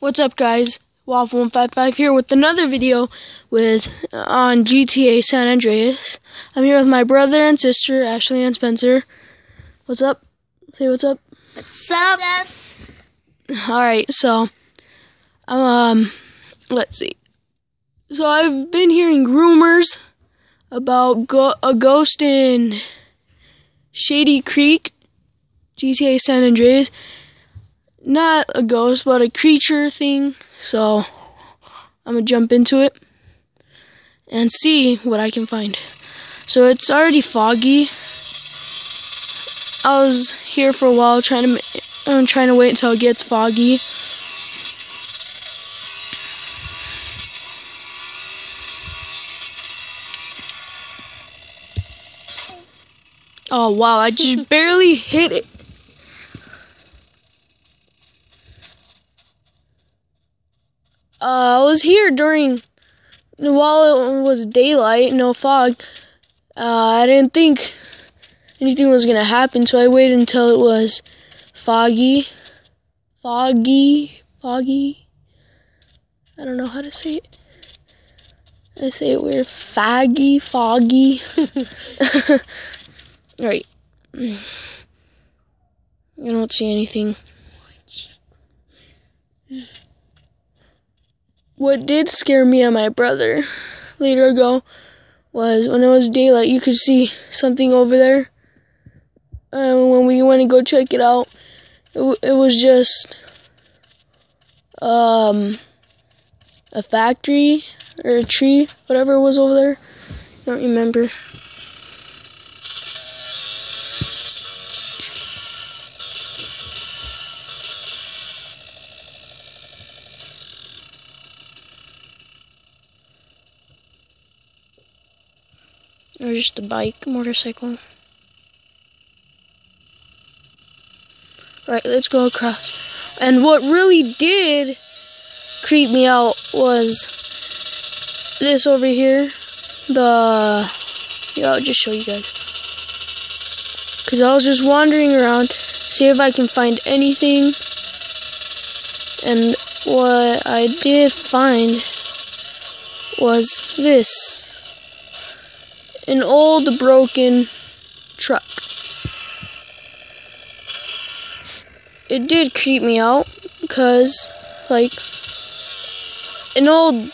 What's up, guys? Waffle155 here with another video with uh, on GTA San Andreas. I'm here with my brother and sister, Ashley and Spencer. What's up? Say what's up. What's up? All right, so um, let's see. So I've been hearing rumors about go- a ghost in Shady Creek, GTA San Andreas. Not a ghost, but a creature thing. So I'm gonna jump into it and see what I can find. So it's already foggy. I was here for a while trying to. I'm uh, trying to wait until it gets foggy. Oh wow, I just barely hit it. Uh, I was here during while it was daylight, no fog. Uh, I didn't think anything was gonna happen, so I waited until it was foggy, foggy, foggy. I don't know how to say it. I say it weird. Faggy, foggy. right. I don't see anything. What did scare me and my brother later ago was when it was daylight, you could see something over there. And when we went to go check it out, it, it was just um a factory or a tree, whatever it was over there. I don't remember. Just a bike, motorcycle. Right, let's go across. And what really did creep me out was this over here. The. Yeah, I'll just show you guys. Because I was just wandering around, see if I can find anything. And what I did find was this an old broken truck. It did creep me out because, like, an old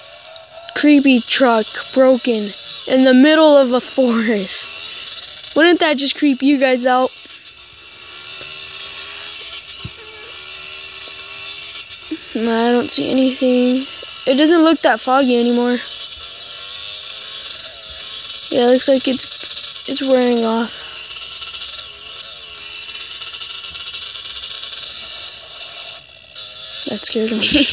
creepy truck broken in the middle of a forest. Wouldn't that just creep you guys out? I don't see anything. It doesn't look that foggy anymore. Yeah, it looks like it's it's wearing off. That scared me.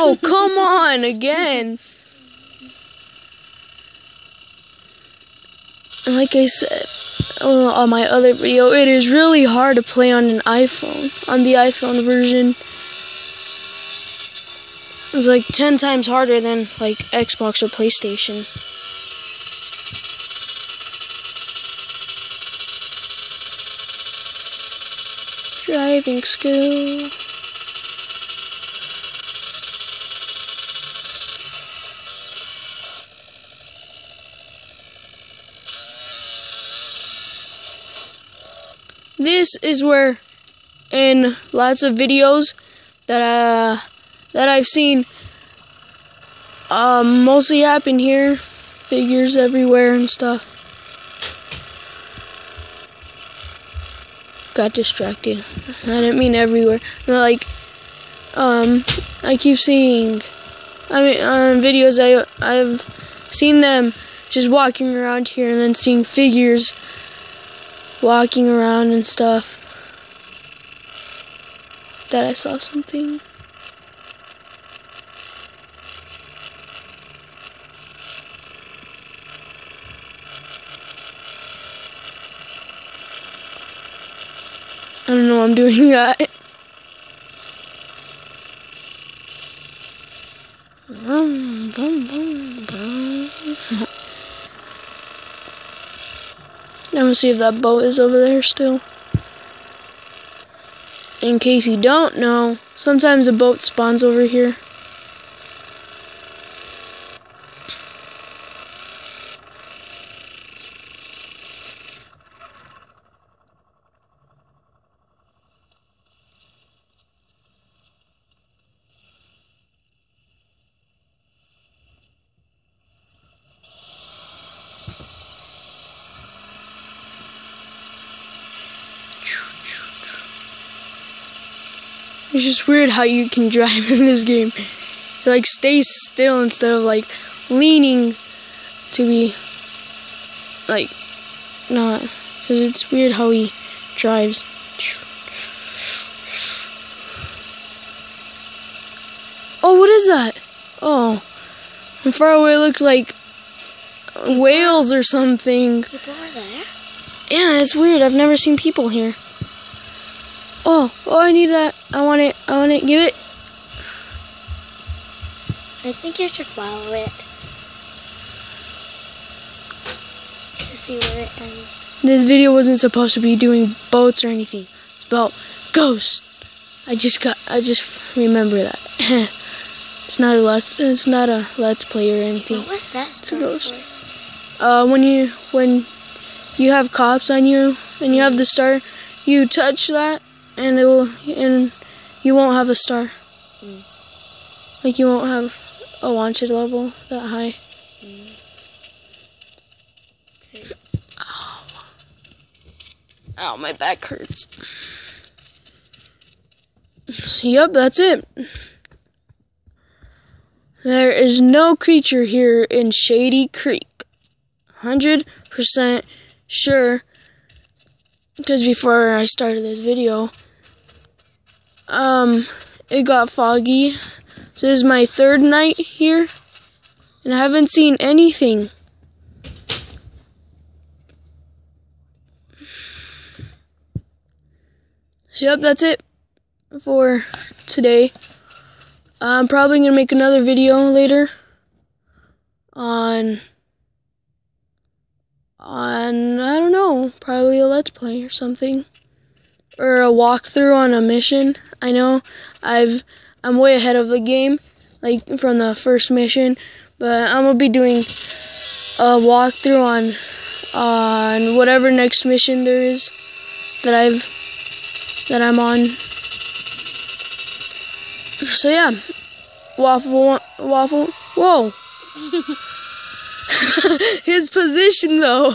oh, come on again. And like I said on my other video, it is really hard to play on an iPhone, on the iPhone version. It's like 10 times harder than like Xbox or PlayStation. Driving school. This is where in lots of videos that uh that I've seen um, mostly happen here. Figures everywhere and stuff. Got distracted. I didn't mean everywhere. Like, um, I keep seeing. I mean, on videos, I I've seen them just walking around here and then seeing figures walking around and stuff. That I saw something. I don't know. I'm doing that. Boom, boom, boom, boom. I'm gonna see if that boat is over there still. in case you don't know, sometimes a boat spawns over here. It's just weird how you can drive in this game. It, like stays still instead of like leaning to be like not because it's weird how he drives. Oh, what is that? Oh, from far away it looked like whales or something. People are there. Yeah, it's weird. I've never seen people here. Oh, oh, I need that. I want it. I want it. Give it. I think you should follow it to see where it ends. This video wasn't supposed to be doing boats or anything. It's about ghosts. I just got. I just remember that. it's not a let's. It's not a let's play or anything. What was that a stand ghost. for? Uh, when you when you have cops on you and you have the star, you touch that and it will and you won't have a star. Mm. Like you won't have a wanted level that high. Mm. Okay. Ow, my back hurts. So, yep, that's it. There is no creature here in Shady Creek. 100% sure. Because before I started this video, um, it got foggy. This is my third night here. And I haven't seen anything. So yep, that's it for today. I'm probably gonna make another video later on on I don't know, probably a let's play or something. Or a walkthrough on a mission. I know I've I'm way ahead of the game, like from the first mission, but I'm gonna be doing a walkthrough on on whatever next mission there is that I've that I'm on. So yeah, waffle, waffle. Whoa, his position though.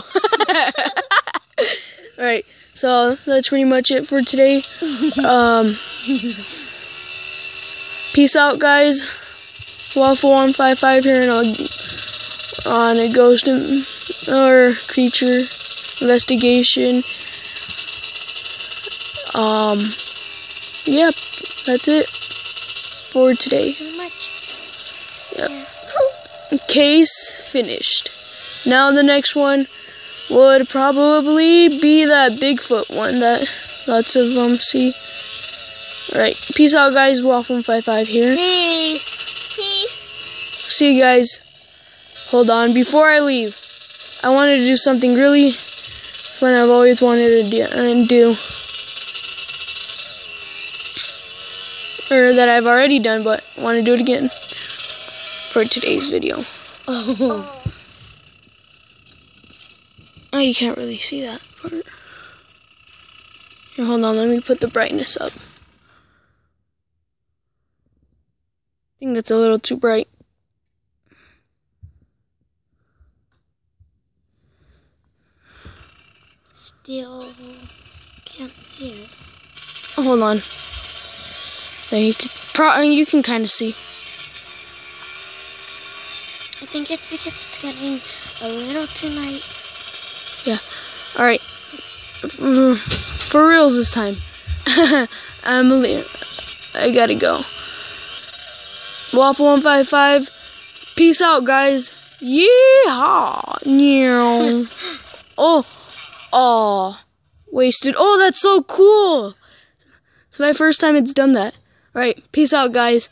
All right, so that's pretty much it for today. Um, peace out, guys. Waffle one five five here on on a ghost or creature investigation. Um, yep, that's it for today. Pretty much. Yep. Yeah. Case finished. Now the next one would probably be that Bigfoot one that lots of them see. Alright, peace out guys, Waffle55 here. Peace. Peace. See you guys. Hold on, before I leave, I wanted to do something really fun I've always wanted to do. And do. Or that I've already done, but want to do it again for today's video. Oh. Oh, you can't really see that part. Here, hold on, let me put the brightness up. I think that's a little too bright. Still can't see it. Oh, hold on. There you can, pro- uh, you can kind of see. I think it's because it's getting a little too night. All right, for, for reals this time. I'm a I gotta go. Waffle one five five. Peace out, guys. Yeehaw! Oh, oh, wasted. Oh, that's so cool. It's my first time it's done that. All right, peace out, guys.